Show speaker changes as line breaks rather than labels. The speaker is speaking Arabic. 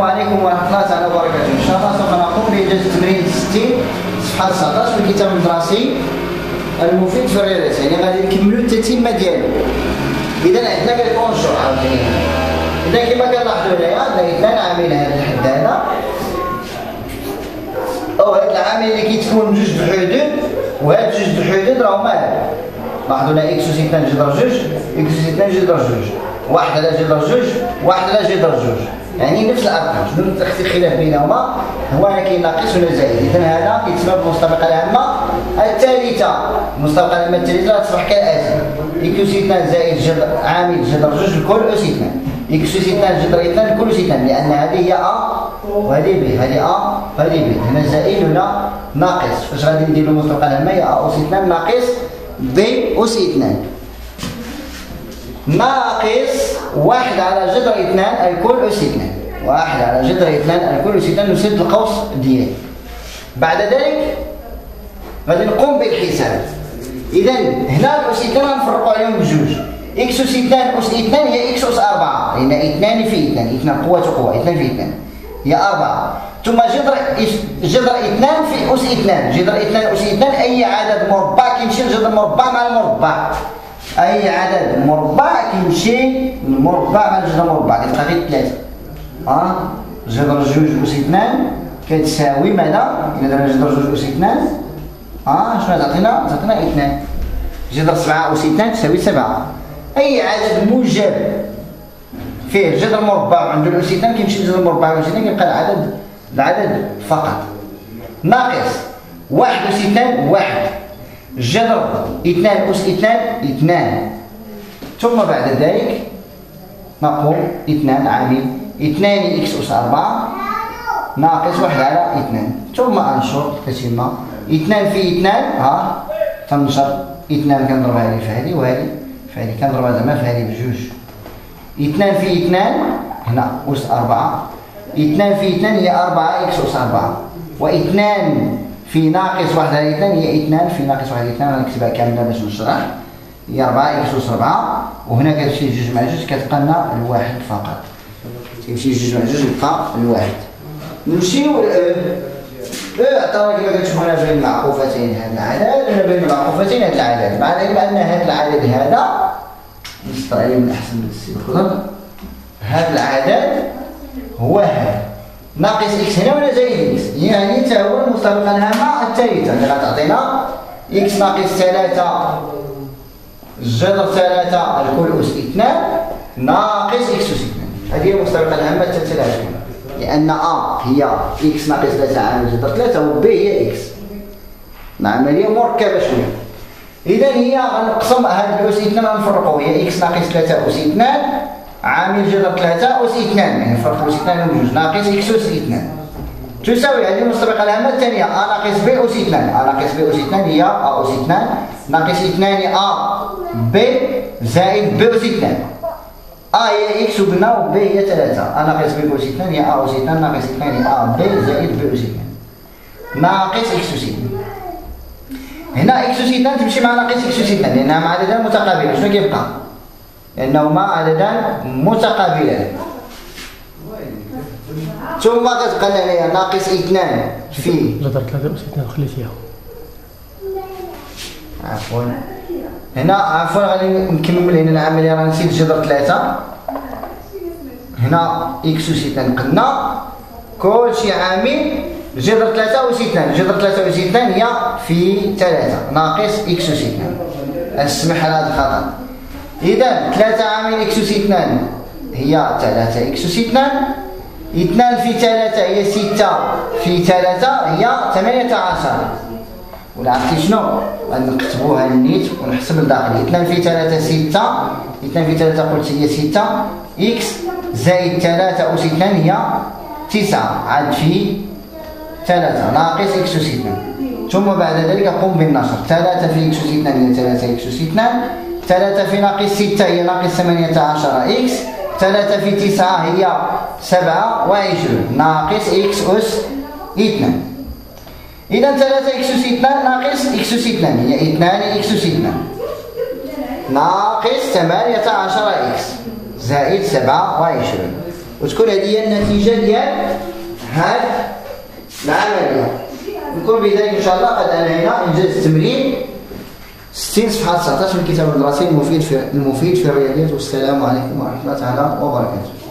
السلام عليكم ورحمة الله تعالى وبركاته. إن شاء الله سوف نقوم بإنجاز تمرين 60 صفحة 19 من الكتاب الدراسي المفيد في الرياضيات يعني غادي نكملوا التتمة ديالو. إذا عندنا كيكون شروع عاوتاني. إذا كما كنلاحظوا هنايا عندنا عاملين هذا الحد هذا. أو هذا العامل اللي كيتكون بجوج الحدود وهاد جوج الحدود راهما هذا لاحظوا هنا إكس أس اثنان جذر جوج إكس أس اثنان جذر جوج. واحد على جذر جوج واحد على جذر جوج. يعني نفس الأرقام شنو الخلاف بينهما؟ هو هنا كاين ناقص ولا زائد اذا هذا كيتسمى بالمتطابقة الهامة الثالثة المتطابقة الهامة الثالثة تصبح كالآتي. إكس اثنان زائد جذر عامل جذر جوج الكل اس اثنان إكس اثنان جذر إثنان الكل اس اثنان لأن هذه هي أ وهذه ب هذه أ وهذه ب. هنا زائد هنا ناقص. فاش غادي نديروا المتطابقة الهامة هي أ اس اثنان ناقص ب اس اثنان ناقص واحد على جذر اثنان الكل أس اثنان واحد على جذر اثنان الكل أس اثنان نسد القوس ديالي. بعد ذلك غادي نقوم بالحساب. إذا هنا الأس اثنان غنفرقوا عليهم بجوج. إكس أس اثنان أس اثنان هي إكس أس أربعة. لأن اثنان في اثنان. اثنان قوة قوة. اثنان في اثنان. هي أربعة. ثم جذر جذر اثنان في أس اثنان. جذر اثنان أس اثنان أي عدد مربع؟ كيمشي لجذر مربع مع المربع. أي عدد مربع كيمشي المربع مع الجذر مربع كتبقى غير ثلاثة. آه جذر جوج اس اثنان كتساوي ماذا؟ إذا درنا جذر جوج اس اثنان آه شنو تعطينا تعطينا اثنان. جذر سبعة اس اثنان تساوي سبعة. أي عدد موجب؟ فيه جذر مربع عنده الاس اثنان كيمشي لجذر مربع اس اثنان كيبقى العدد العدد فقط. ناقص واحد اس اثنان واحد. جذر اثنان أس اثنان اثنان. ثم بعد ذلك نقول اثنان عامل. اثنان إكس أس أربعة ناقص واحد على اثنان. ثم أنشر تتم اثنان في اثنان ها تنشر اثنان كنضرب هذه في هذه وهذه في هذه. كنضربها زعما في هذه بجوج. اثنان في اثنان هنا أس أربعة. اثنان في اثنان هي أربعة إكس أس أربعة. واثنان في ناقص واحد على اثنان هي اثنان. في ناقص واحد على اثنان غنكتبها كاملة باش نشرح. هي أربعة إكس أس أربعة وهنا كتمشي جوج مع جوج كتبقى لنا الواحد فقط. كيمشي جوج مع جوج يبقى الواحد. نمشيو عطاونا كما كتشوفوا هنا بين المعقوفتين هذا العدد هنا بين المعقوفتين هذا العدد. مع العلم أن هذا العدد هذا نسطر عليه من أحسن من السي هذا العدد هو هذا ناقص إكس هنا ولا زائد إكس؟ يعني حتى هو المتطابقة الهامة الثالثة اللي غتعطينا إكس ناقص ثلاثة جذر ثلاثة الكل أس اثنان ناقص إكس أس اثنان. هذه هي الهامه الثالثه اللي لأن أ هي إكس ناقص ثلاثة عامل جذر ثلاثة و ب هي إكس العملية مركبة شوية. إذا هي غنقسم هذه الأس اثنان غنفرقوا هي إكس ناقص ثلاثة أس اثنان عامل جذر 3 أس 2 يعني فرق أس 2 وجوج. ناقص إكس أس 2 تساوي هذه المتطابقة الهامة الثانية أ ناقص ب أس 2 أ ناقص ب أس 2 هي أ أس 2 ناقص 2 أ ب زائد ب أس 2 أ هي إكس وقلنا وب هي 3 أ ناقص ب أس 2 هي أ أس 2 ناقص 2 أ ب زائد ب أس 2 ناقص إكس أس 2 هنا إكس أس 2 تمشي مع ناقص إكس أس 2 لأنها مع عددان متقابلين شنو كيبقى؟ لأنهما عددان متقابلان ثم كتبقى لنا ناقص اثنان في.
جذر ثلاثة أس اثنان خلي فيها.
عفوا. هنا عفوا غادي نكمل هنا العملية راه نسيت جذر ثلاثة. هنا إكس أس اثنان قلنا. كلشي عامل جذر ثلاثة أس اثنان. جذر ثلاثة أس اثنان هي في ثلاثة. ناقص إكس أس اثنان. اسمح على هذا الخطأ. إذا ثلاثة عامل إكس أس اثنان. هي ثلاثة إكس أس اثنان. اثنان في ثلاثة هي ستة. في ثلاثة هي ثمانية عشر. ولا عرفتي شنو؟ نكتبوها النيت ونحسب الداخل اثنان في ثلاثة ستة. اثنان في ثلاثة قلت هي ستة. إكس زائد ثلاثة أس اثنان هي تسعة. عاد في ثلاثة. ناقص إكس أس اثنان ثم بعد ذلك أقوم بالنشر ثلاثة في إكس أس اثنان هي ثلاثة إكس أس اثنان ثلاثة في ناقص ستة هي ناقص ثمانية عشر إكس ثلاثة في تسعة هي سبعة وعشرون. ناقص إكس أس اثنان. إذا ثلاثة إكس أس اثنان ناقص إكس أس اثنان. هي اثنان إكس أس اثنان. ناقص ثمانية عشر إكس زائد سبعة وعشرون. وتكون هذه هي النتيجة ديال هذه العملية. نكون بذلك إن شاء الله قد أنهينا إنجاز التمرين. 60 صفحة 19 من كتاب المدرسي المفيد في المفيد في الرياضيات والسلام عليكم ورحمة الله وبركاته.